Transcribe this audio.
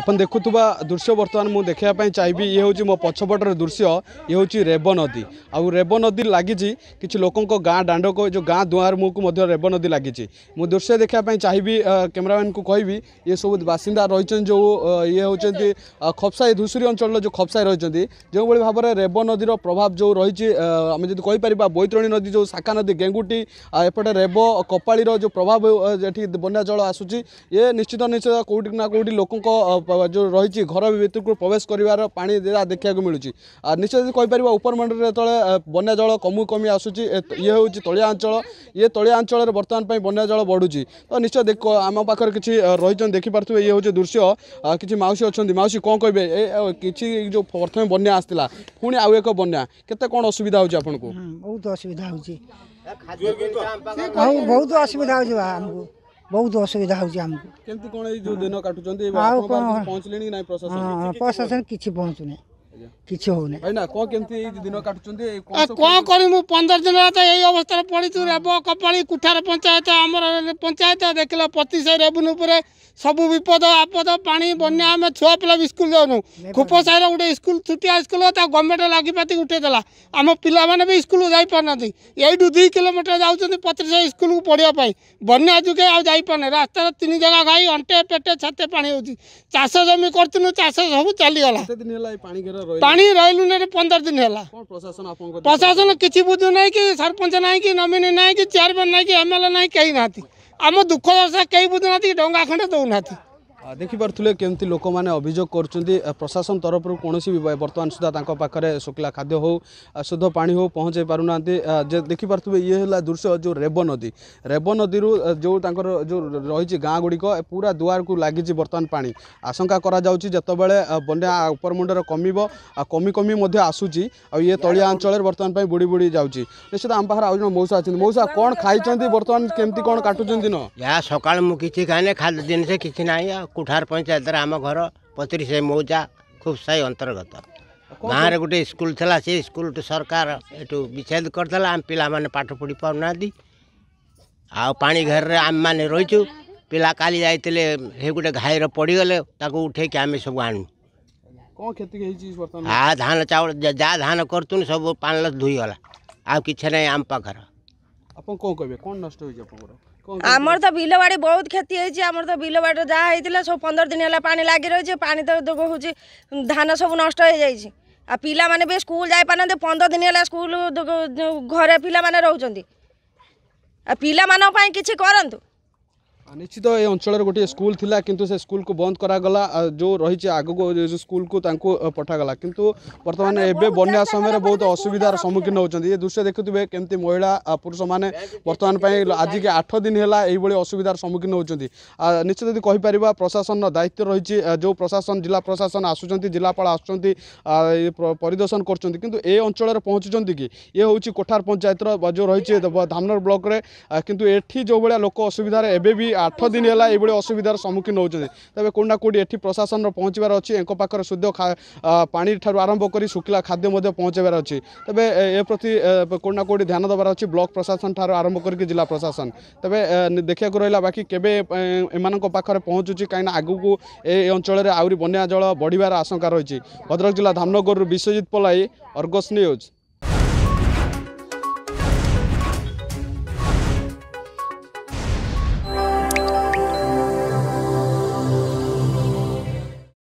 ଆପଣ ଦେଖୁଥିବା ଦୃଶ୍ୟ ବର୍ତ୍ତମାନ ମୁଁ ଦେଖାଇବା ପାଇଁ ଚାହିଁବି ଇଏ ହେଉଛି ମୋ ପଛପଟର ଦୃଶ୍ୟ ଇଏ ହେଉଛି ରେବ ନଦୀ ଆଉ ରେବ ନଦୀ ଲାଗିଛି କିଛି ଲୋକଙ୍କ ଗାଁ ଦାଣ୍ଡକୁ ଯେଉଁ ଗାଁ ଦୁଆର ମୁହଁକୁ ମଧ୍ୟ ରେବ ନଦୀ ଲାଗିଛି ମୁଁ ଦୃଶ୍ୟ ଦେଖିବା ପାଇଁ ଚାହିଁବି କ୍ୟାମେରାମ୍ୟାନ୍କୁ କହିବି ଇଏ ସବୁ ବାସିନ୍ଦା ରହିଛନ୍ତି ଯେଉଁ ଇଏ ହେଉଛନ୍ତି ଖପସାଇ ଧୂସୁରୀ ଅଞ୍ଚଳର ଯେଉଁ ଖପସାଇ ରହିଛନ୍ତି ଯେଉଁଭଳି ଭାବରେ ରେବ ନଦୀର ପ୍ରଭାବ ଯେଉଁ ରହିଛି ଆମେ ଯଦି କହିପାରିବା ବୈତରଣୀ ନଦୀ ଯେଉଁ ଶାଖା ନଦୀ ଗେଙ୍ଗୁଟି ଏପଟେ ରେବ କପାଳିର ଯେଉଁ ପ୍ରଭାବ ଏଠି ବନ୍ୟା ଜଳ ଆସୁଛି ଇଏ ନିଶ୍ଚିତ ନିଶ୍ଚିତ କେଉଁଠି ନା କେଉଁଠି ଲୋକଙ୍କ ଯେଉଁ ରହିଛି ଘର ଭିତରକୁ ପ୍ରବେଶ କରିବାର ପାଣି ଦେଖିବାକୁ ମିଳୁଛି ନିଶ୍ଚୟ ଯଦି କହିପାରିବା ଉପରମଣ୍ଡଳରେ ଯେତେବେଳେ ବନ୍ୟା ଜଳ କମୁ କମି ଆସୁଛି ଇଏ ହେଉଛି ତଳିଆ ଅଞ୍ଚଳ ଇଏ ତଳିଆ ଅଞ୍ଚଳରେ ବର୍ତ୍ତମାନ ପାଇଁ ବନ୍ୟା ଜଳ ବଢ଼ୁଛି ତ ନିଶ୍ଚୟ ଆମ ପାଖରେ କିଛି ରହିଛନ୍ତି ଦେଖିପାରୁଥିବେ ଇଏ ହେଉଛି ଦୃଶ୍ୟ କିଛି ମାଉସୀ ଅଛନ୍ତି ମାଉସୀ କ'ଣ କହିବେ ଏ କିଛି ଯେଉଁ ପ୍ରଥମେ ବନ୍ୟା ଆସିଥିଲା ପୁଣି ଆଉ ଏକ ବନ୍ୟା କେତେ କ'ଣ ଅସୁବିଧା ହେଉଛି ଆପଣଙ୍କୁ ବହୁତ ଅସୁବିଧା ହେଉଛି ବହୁତ ଅସୁବିଧା ହେଉଛି ଆମକୁ बहुत असुविधा होमको कौन दिन प्रशासन किसी पहुँचुना କିଛି ହେଉନି କ'ଣ କରିବୁ ପନ୍ଦର ଦିନ ତ ଏଇ ଅବସ୍ଥାରେ ପଡ଼ିଛୁ ରେବ କପାଳି କୁଠାର ପଞ୍ଚାୟତ ଆମର ପଞ୍ଚାୟତ ଦେଖିଲ ପ୍ରତି ରେବୁନ ଉପରେ ସବୁ ବିପଦ ଆପଦ ପାଣି ବନ୍ୟା ଆମେ ଛୁଆ ପିଲା ବି ସ୍କୁଲ ଯାଉନୁ ଖୁପ ସାହିର ଗୋଟେ ସ୍କୁଲ ଛୁଟିଆ ସ୍କୁଲ ତା ଗଭର୍ଣ୍ଣମେଣ୍ଟ ଲାଗିପାତି ଉଠାଇଦେଲା ଆମ ପିଲାମାନେ ବି ସ୍କୁଲ ଯାଇପାରୁନାହାନ୍ତି ଏଇଠୁ ଦୁଇ କିଲୋମିଟର ଯାଉଛନ୍ତି ପତ୍ରି ସାହି ସ୍କୁଲକୁ ପଢ଼ିବା ପାଇଁ ବନ୍ୟା ଯୁଗେ ଆଉ ଯାଇପାରୁନି ରାସ୍ତାର ତିନି ଜାଗା ଘାଇ ଅଣ୍ଟେ ପେଟେ ଛାତେ ପାଣି ହେଉଛି ଚାଷ ଜମି କରୁଥିଲୁ ଚାଷ ସବୁ ଚାଲିଗଲା ପାଣି ରହିଲୁନି ପନ୍ଦର ଦିନ ହେଲା ପ୍ରଶାସନ କିଛି ବୁଝୁ ନାହିଁ କି ସରପଞ୍ଚ ନାହିଁ କି ନମିନି ନାହିଁ କି ଚେୟାରମ୍ୟାନ୍ ନାହିଁ କି ଏମ୍ଏଲ୍ଏ ନାହିଁ କେହି ନାହାନ୍ତି ଆମ ଦୁଃଖ ଦଶା କେହି ବୁଝୁନାହାନ୍ତି କି ଡଙ୍ଗା ଖଣ୍ଡେ ଦେଉନାହାନ୍ତି ଦେଖିପାରୁଥିଲେ କେମିତି ଲୋକମାନେ ଅଭିଯୋଗ କରୁଛନ୍ତି ପ୍ରଶାସନ ତରଫରୁ କୌଣସି ବି ବର୍ତ୍ତମାନ ସୁଦ୍ଧା ତାଙ୍କ ପାଖରେ ଶୁଖିଲା ଖାଦ୍ୟ ହେଉ ଶୁଦ୍ଧ ପାଣି ହେଉ ପହଞ୍ଚାଇ ପାରୁନାହାନ୍ତି ଯେ ଦେଖିପାରୁଥିବେ ଇଏ ହେଲା ଦୃଶ୍ୟ ଯେଉଁ ରେବ ନଦୀ ରେବ ନଦୀରୁ ଯେଉଁ ତାଙ୍କର ଯେଉଁ ରହିଛି ଗାଁ ଗୁଡ଼ିକ ପୁରା ଦୁଆରକୁ ଲାଗିଛି ବର୍ତ୍ତମାନ ପାଣି ଆଶଙ୍କା କରାଯାଉଛି ଯେତେବେଳେ ବନ୍ୟା ଉପରମୁଣ୍ଡରେ କମିବ ଆଉ କମି କମି ମଧ୍ୟ ଆସୁଛି ଆଉ ଇଏ ତଳିଆ ଅଞ୍ଚଳରେ ବର୍ତ୍ତମାନ ପାଇଁ ବୁଡ଼ି ବୁଡ଼ି ଯାଉଛି ନିଶ୍ଚିତ ଆମ ପାଖରେ ଆଉ ଜଣେ ମଉସା ଅଛନ୍ତି ମଉସା କ'ଣ ଖାଇଛନ୍ତି ବର୍ତ୍ତମାନ କେମିତି କ'ଣ କାଟୁଛନ୍ତି ନ ଯାହା ସକାଳୁ ମୁଁ କିଛି ଖାଇନି ଖାଦ୍ୟ ଜିନିଷ କିଛି ନାହିଁ ଆଉ କୁଠାର ପଞ୍ଚାୟତରେ ଆମ ଘର ପତିରିଶ ମୌଜା ଖୁବ୍ ସାହି ଅନ୍ତର୍ଗତ ଗାଁରେ ଗୋଟେ ସ୍କୁଲ ଥିଲା ସେ ସ୍କୁଲଠୁ ସରକାର ଏଠୁ ବିଚ୍ଛେଦ କରିଦେଲା ଆମ ପିଲାମାନେ ପାଠ ପଢ଼ି ପାରୁନାହାନ୍ତି ଆଉ ପାଣି ଘେରରେ ଆମେମାନେ ରହିଛୁ ପିଲା କାଲି ଯାଇଥିଲେ ସେ ଗୋଟେ ଘାଇର ପଡ଼ିଗଲେ ତାକୁ ଉଠେଇକି ଆମେ ସବୁ ଆଣୁ କ'ଣ କ୍ଷତି ହେଇଛି ଆ ଧାନ ଚାଉଳ ଯାହା ଧାନ କରୁଥିଲୁ ସବୁ ପାଣିଲ ଧୋଇଗଲା ଆଉ କିଛି ନାହିଁ ଆମ ପାଖରେ ଆପଣ କ'ଣ କହିବେ କ'ଣ ନଷ୍ଟ ହେଇଛି ଆପଣଙ୍କର আমার তো বিল বাড়ি বহুত ক্ষতি হয়েছে আমার তো বিল বাড়ি যা হয়েছিল সব পনেরো দিন হল পানি লাগি রয়েছে পানি তো হচ্ছে ধান সব নষ্ট হয়ে যাইছে আর পিলা মানে বে স্কুল যাই পারে পনেরো দিন হল স্কুল ঘরে পিলা মানে রহুচন্তি আর পিলা পাই কিছু করতু ନିଶ୍ଚିତ ଏ ଅଞ୍ଚଳରେ ଗୋଟିଏ ସ୍କୁଲ ଥିଲା କିନ୍ତୁ ସେ ସ୍କୁଲକୁ ବନ୍ଦ କରାଗଲା ଯେଉଁ ରହିଛି ଆଗକୁ ଯେଉଁ ସ୍କୁଲକୁ ତାଙ୍କୁ ପଠାଗଲା କିନ୍ତୁ ବର୍ତ୍ତମାନ ଏବେ ବନ୍ୟା ସମୟରେ ବହୁତ ଅସୁବିଧାର ସମ୍ମୁଖୀନ ହେଉଛନ୍ତି ଏ ଦୃଶ୍ୟ ଦେଖୁଥିବେ କେମିତି ମହିଳା ପୁରୁଷମାନେ ବର୍ତ୍ତମାନ ପାଇଁ ଆଜିକି ଆଠ ଦିନ ହେଲା ଏଇଭଳି ଅସୁବିଧାର ସମ୍ମୁଖୀନ ହେଉଛନ୍ତି ନିଶ୍ଚିତ ଯଦି କହିପାରିବା ପ୍ରଶାସନର ଦାୟିତ୍ୱ ରହିଛି ଯେଉଁ ପ୍ରଶାସନ ଜିଲ୍ଲା ପ୍ରଶାସନ ଆସୁଛନ୍ତି ଜିଲ୍ଲାପାଳ ଆସୁଛନ୍ତି ପରିଦର୍ଶନ କରୁଛନ୍ତି କିନ୍ତୁ ଏ ଅଞ୍ଚଳରେ ପହଞ୍ଚୁଛନ୍ତି କି ଏ ହେଉଛି କୋଠାର ପଞ୍ଚାୟତର ଯେଉଁ ରହିଛି ଧାମନର ବ୍ଲକରେ କିନ୍ତୁ ଏଠି ଯେଉଁଭଳିଆ ଲୋକ ଅସୁବିଧାରେ ଏବେ ବି আঠ দিন হল এইভাবে অসুবিধার সম্মুখীন হচ্ছে তবে কোটি না কোটি এটি প্রশাসনর পৌঁছবার অ পাখে শুদ্ধ পাঁচ ঠার আরম্ভ করে শুকিলা খাদ্য পৌঁছবার অ তবে এ প্রতি কোটি না কোটি ধ্যান দেবার অ ব্লক প্রশাসন ঠার আরম্ভ করি জেলা প্রশাসন তবে দেখা রহলা বাকি কেবে এমান পাখে পৌঁছুছি কিনা আগুক এ অঞ্চলের আহরি বন্যা জল বড়িবার আশঙ্কা রয়েছে ভদ্রক জেলা ধামনগর বিশ্বজিৎ পলাই অর্গস নিউজ